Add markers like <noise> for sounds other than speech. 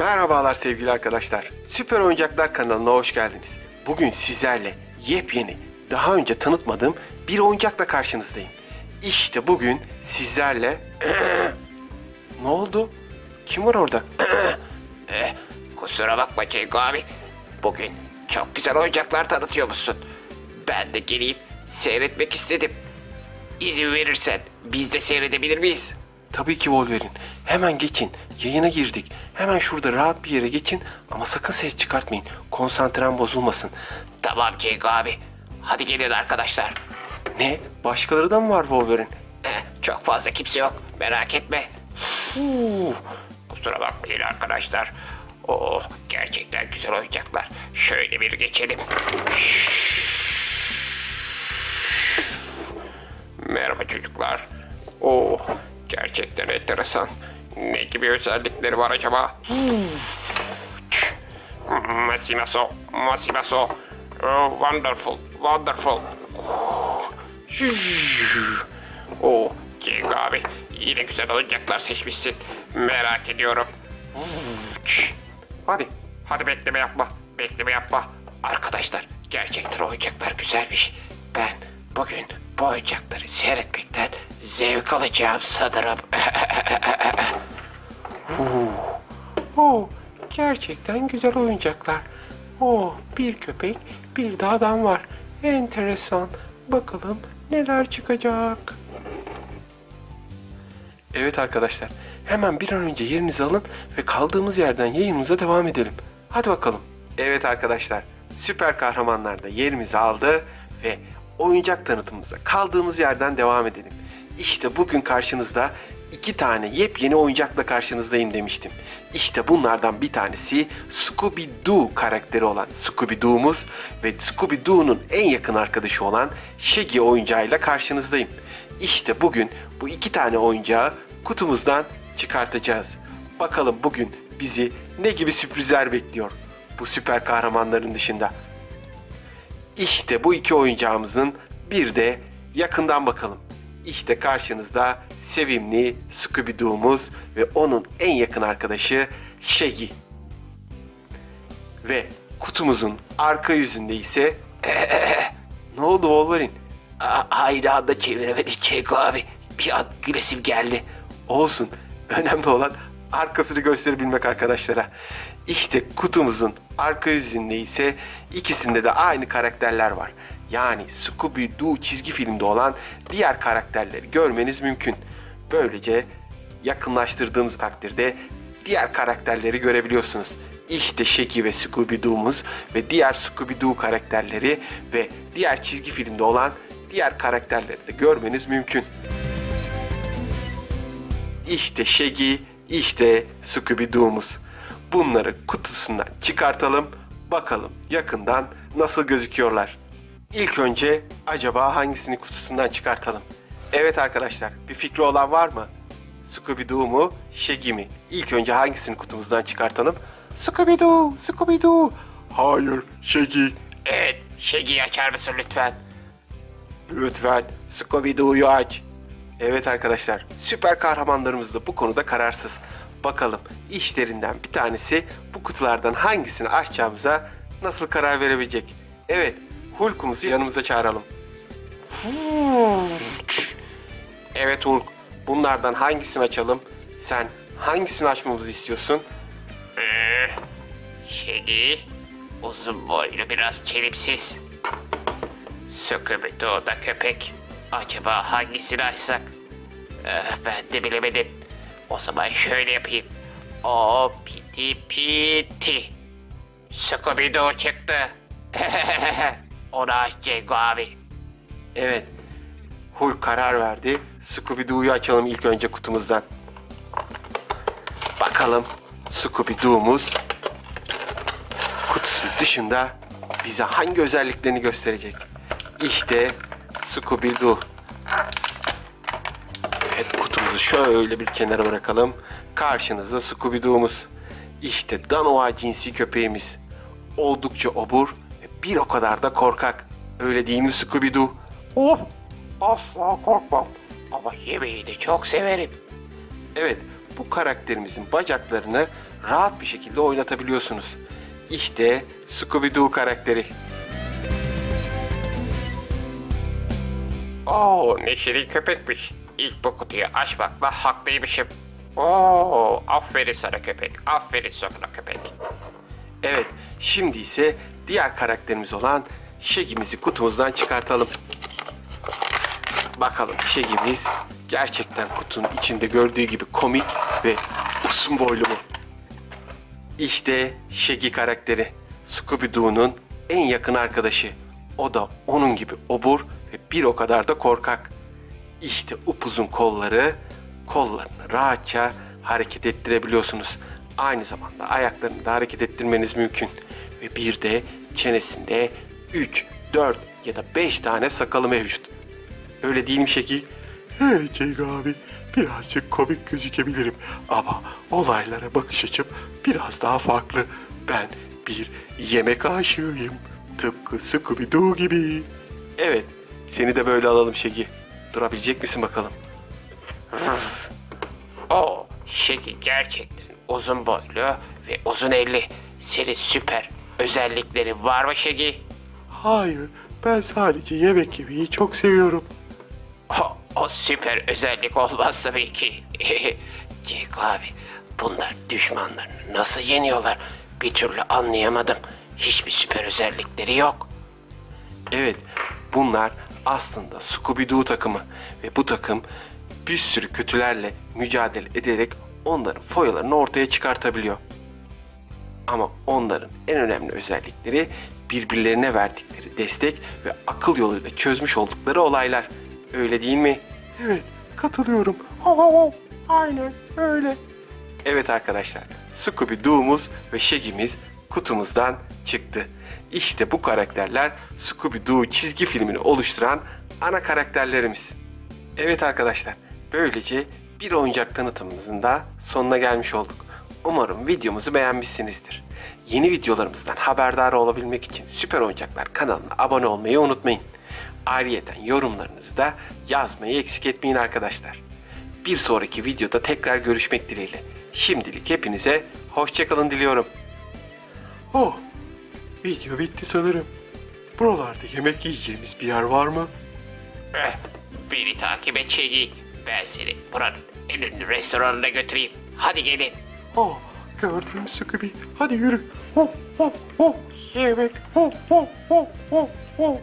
Merhabalar sevgili arkadaşlar. Süper Oyuncaklar kanalına hoş geldiniz. Bugün sizlerle yepyeni, daha önce tanıtmadığım bir oyuncakla karşınızdayım. İşte bugün sizlerle... <clears throat> ne oldu? Kim var orada? <clears throat> Eh, kusura bakma Cengo abi. Bugün çok güzel oyuncaklar tanıtıyormuşsun. Ben de geleyim seyretmek istedim. İzin verirsen biz de seyredebilir miyiz? Tabii ki Wolverine. Hemen geçin. Yayına girdik. Hemen şurada rahat bir yere geçin ama sakın ses çıkartmayın. Konsantrem bozulmasın. Tamam Cengo abi. Hadi gelin arkadaşlar. Ne? Başkaları da mı var Wolverine? Eh, çok fazla kimse yok merak etme. Uu, Kusura bakmayın arkadaşlar. Oh gerçekten güzel oyuncaklar. Şöyle bir geçelim. Merhaba çocuklar. Oh gerçekten enteresan. Ne gibi özellikleri var acaba? Masimaso, Masimaso. Oh, wonderful, wonderful. Oh, Cenk abi yine güzel oyuncaklar seçmişsin. Merak ediyorum. Hadi, hadi bekleme yapma, bekleme yapma. Arkadaşlar, gerçekten oyuncaklar güzelmiş. Ben bugün bu oyuncakları seyretmekten zevk alacağım sanırım. <laughs> Oo, gerçekten güzel oyuncaklar. Oo, bir köpek, bir de adam var. Enteresan. Bakalım neler çıkacak. Evet arkadaşlar, hemen bir an önce yerinizi alın ve kaldığımız yerden yayınımıza devam edelim. Hadi bakalım. Evet arkadaşlar, süper kahramanlar da yerimizi aldı ve oyuncak tanıtımımıza kaldığımız yerden devam edelim. İşte bugün karşınızda iki tane yepyeni oyuncakla karşınızdayım demiştim. İşte bunlardan bir tanesi Scooby-Doo karakteri olan Scooby-Doo'muz ve Scooby-Doo'nun en yakın arkadaşı olan Shaggy oyuncağıyla karşınızdayım. İşte bugün bu iki tane oyuncağı kutumuzdan çıkartacağız. Bakalım bugün bizi ne gibi sürprizler bekliyor bu süper kahramanların dışında. İşte bu iki oyuncağımızın bir de yakından bakalım. İşte karşınızda sevimli Scooby-Doo'muz ve onun en yakın arkadaşı Shaggy. Ve kutumuzun arka yüzünde ise <laughs> ne oldu Wolverine? A- Aynı anda çeviremedik abi. Bir an gülesim geldi. Olsun. Önemli olan arkasını gösterebilmek arkadaşlara. İşte kutumuzun arka yüzünde ise ikisinde de aynı karakterler var. Yani Scooby-Doo çizgi filmde olan diğer karakterleri görmeniz mümkün. Böylece yakınlaştırdığımız takdirde diğer karakterleri görebiliyorsunuz. İşte Shaggy ve Scooby-Doo'muz ve diğer Scooby-Doo karakterleri ve diğer çizgi filmde olan diğer karakterleri de görmeniz mümkün. İşte Shaggy, işte Scooby-Doo'muz. Bunları kutusundan çıkartalım, bakalım yakından nasıl gözüküyorlar. İlk önce acaba hangisini kutusundan çıkartalım? Evet arkadaşlar, bir fikri olan var mı? Scooby-Doo mu, Shaggy mi? İlk önce hangisini kutumuzdan çıkartalım? Scooby-Doo, Scooby-Doo. Hayır, Shaggy. Evet, Şegi'yi açar mısın lütfen? Lütfen Scooby-Doo'yu aç. Evet arkadaşlar, süper kahramanlarımız da bu konuda kararsız. Bakalım işlerinden bir tanesi bu kutulardan hangisini açacağımıza nasıl karar verebilecek? Evet, Hulk'umuzu yanımıza çağıralım. Evet Hulk, bunlardan hangisini açalım? Sen hangisini açmamızı istiyorsun? Ee, Şegi, uzun boylu biraz çelimsiz. Scooby-Doo da köpek. Acaba hangisini açsak? Eh, ben de bilemedim. O zaman şöyle yapayım. O piti piti. Scooby-Doo çıktı. <laughs> Onu aç Cengo abi. Evet, Hulk karar verdi. Scooby-Doo'yu açalım ilk önce kutumuzdan. Bakalım Scooby-Doo'muz kutusu dışında bize hangi özelliklerini gösterecek? İşte Scooby-Doo. Şöyle bir kenara bırakalım. Karşınızda Scooby-Doo'muz. İşte Danoa cinsi köpeğimiz. Oldukça obur ve bir o kadar da korkak. Öyle değil mi Scooby-Doo? Of, asla korkmam. Ama yemeği de çok severim. Evet, bu karakterimizin bacaklarını rahat bir şekilde oynatabiliyorsunuz. İşte Scooby-Doo karakteri. Oo neşeli köpekmiş. İlk bu kutuyu açmakla haklıymışım. Oo aferin sana köpek. Aferin sana köpek. Evet, şimdi ise diğer karakterimiz olan Shaggy'mizi kutumuzdan çıkartalım. Bakalım Shaggy'miz gerçekten kutunun içinde gördüğü gibi komik ve uzun boylu mu? İşte Shaggy karakteri. Scooby-Doo'nun en yakın arkadaşı. O da onun gibi obur ve bir o kadar da korkak. İşte upuzun kolları, kollarını rahatça hareket ettirebiliyorsunuz. Aynı zamanda ayaklarını da hareket ettirmeniz mümkün. Ve bir de çenesinde 3, 4 ya da 5 tane sakalı mevcut. Öyle değil mi Şeki? Hey Cenk abi, birazcık komik gözükebilirim ama olaylara bakış açım biraz daha farklı. Ben bir yemek aşığıyım. Tıpkı Scooby-Doo gibi. Evet, seni de böyle alalım Şeki. Durabilecek misin bakalım? Oo Şeki gerçekten uzun boylu ve uzun elli. Senin süper özellikleri var mı Şeki? Hayır, ben sadece yemek yemeyi çok seviyorum. O, o süper özellik olmaz tabii ki. <laughs> Cek abi bunlar düşmanlarını nasıl yeniyorlar bir türlü anlayamadım. Hiçbir süper özellikleri yok. Evet, bunlar aslında Scooby-Doo takımı ve bu takım bir sürü kötülerle mücadele ederek onların foyalarını ortaya çıkartabiliyor. Ama onların en önemli özellikleri birbirlerine verdikleri destek ve akıl yoluyla çözmüş oldukları olaylar. Öyle değil mi? Evet, katılıyorum. Aynen öyle. Evet arkadaşlar, Scooby-Doo'muz ve Shaggy'miz kutumuzdan çıktı. İşte bu karakterler Scooby-Doo çizgi filmini oluşturan ana karakterlerimiz. Evet arkadaşlar, böylece bir oyuncak tanıtımımızın da sonuna gelmiş olduk. Umarım videomuzu beğenmişsinizdir. Yeni videolarımızdan haberdar olabilmek için Süper Oyuncaklar kanalına abone olmayı unutmayın. Ayrıyeten yorumlarınızı da yazmayı eksik etmeyin arkadaşlar. Bir sonraki videoda tekrar görüşmek dileğiyle. Şimdilik hepinize hoşçakalın diliyorum. Oh, video bitti sanırım. Buralarda yemek yiyeceğimiz bir yer var mı? Eh, Beni takip et Şeki. Ben seni buranın en ünlü restoranına götüreyim. Hadi gelin. Oh, gördün mü Scooby? Hadi yürü. Oh, oh, oh, yemek. Oh, oh, oh, oh, oh.